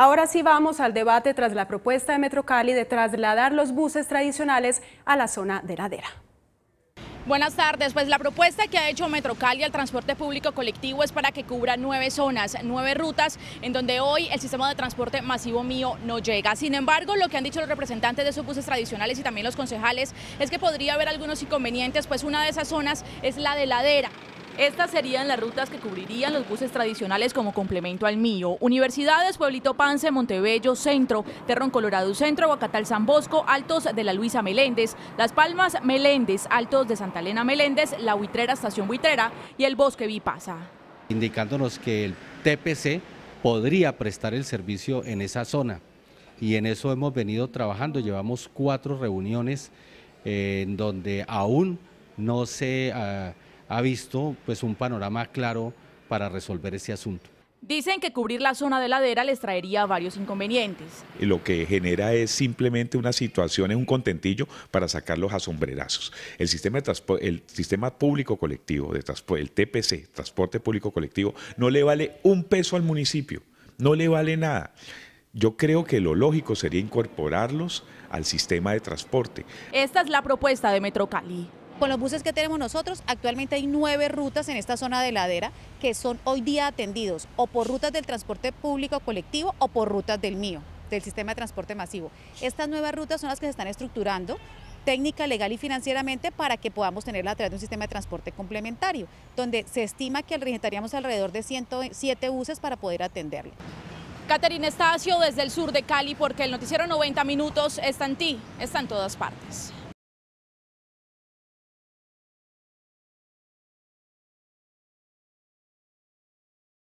Ahora sí vamos al debate tras la propuesta de Metro Cali de trasladar los buses tradicionales a la zona de ladera. Buenas tardes. Pues la propuesta que ha hecho Metrocali al transporte público colectivo es para que cubra nueve zonas, nueve rutas, en donde hoy el sistema de transporte masivo mío no llega. Sin embargo, lo que han dicho los representantes de esos buses tradicionales y también los concejales es que podría haber algunos inconvenientes, pues una de esas zonas es la de ladera. Estas serían las rutas que cubrirían los buses tradicionales como complemento al mío. Universidades, Pueblito Pance, Montebello, Centro, Terrón Colorado Centro, Guacatal San Bosco, Altos de la Luisa Meléndez, Las Palmas Meléndez, Altos de Santa Elena Meléndez, La Huitrera Estación Buitrera y el Bosque Vipasa. Indicándonos que el TPC podría prestar el servicio en esa zona y en eso hemos venido trabajando. Llevamos cuatro reuniones eh, en donde aún no se... Ah, ha visto pues un panorama claro para resolver ese asunto. Dicen que cubrir la zona de ladera les traería varios inconvenientes. Y lo que genera es simplemente una situación, es un contentillo para sacarlos a sombrerazos. El sistema, de el sistema público colectivo, de el TPC, Transporte Público Colectivo, no le vale un peso al municipio, no le vale nada. Yo creo que lo lógico sería incorporarlos al sistema de transporte. Esta es la propuesta de Metro Cali. Con los buses que tenemos nosotros, actualmente hay nueve rutas en esta zona de ladera que son hoy día atendidos o por rutas del transporte público colectivo o por rutas del mío, del sistema de transporte masivo. Estas nuevas rutas son las que se están estructurando técnica, legal y financieramente para que podamos tenerla a través de un sistema de transporte complementario, donde se estima que necesitaríamos alrededor de 107 buses para poder atenderlo. Caterina Estacio desde el sur de Cali, porque el noticiero 90 minutos está en ti, está en todas partes.